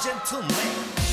gentleman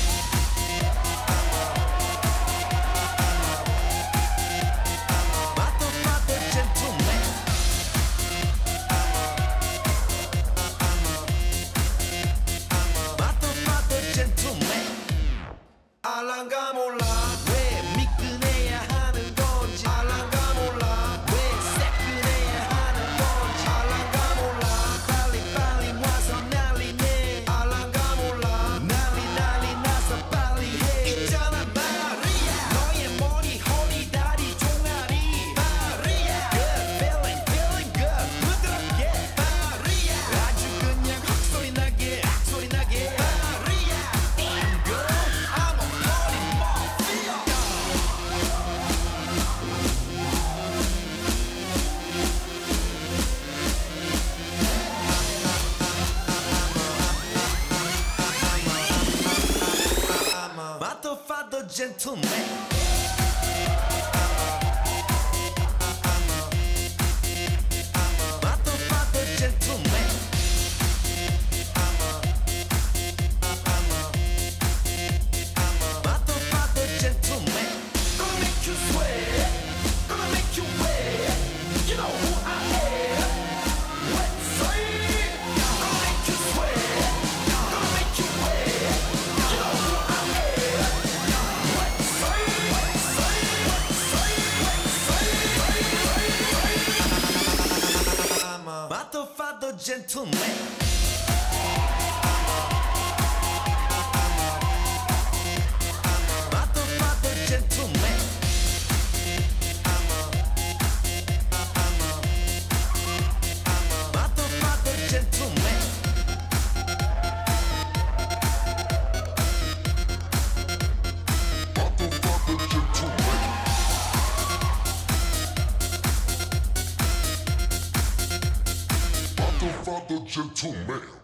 gentleman gentleman Father gentleman.